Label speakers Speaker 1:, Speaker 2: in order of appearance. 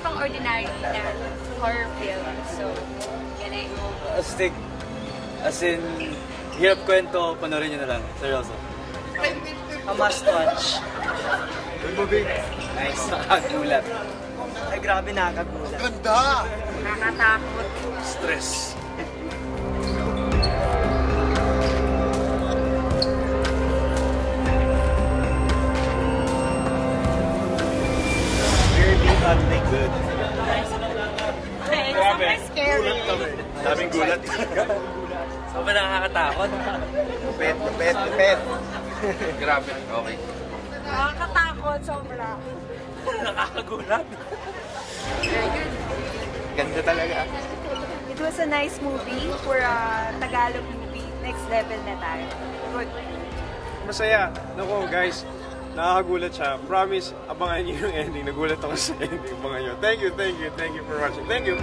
Speaker 1: pang ordinary na horror film. So, yan ay... Eh. Astig. As in, hirap kwento, panoorin nyo na lang. Seryoso.
Speaker 2: A must watch.
Speaker 3: Good movie.
Speaker 1: Nice. Nakagulat.
Speaker 2: Ay, grabe nakakagulat.
Speaker 3: Ganda!
Speaker 4: Nakakatakot.
Speaker 3: Stress. Oddly good.
Speaker 4: Sobrang scary.
Speaker 3: Daming gulat.
Speaker 1: Sobrang nakakatakot.
Speaker 3: Lupet, lupet, lupet.
Speaker 1: Grabe. Okay.
Speaker 4: Nakakatakot, sobra.
Speaker 1: Nakakagulat.
Speaker 3: Ganda talaga.
Speaker 4: It was a nice movie for a Tagalog movie. Next level na tayo. Good.
Speaker 5: Masaya. Naku, guys, nakakagulat siya. Promise, abangan niyo yung ending. Nagulat ako sa ending. Abangan niyo. Thank you, thank you, thank you for watching. Thank you.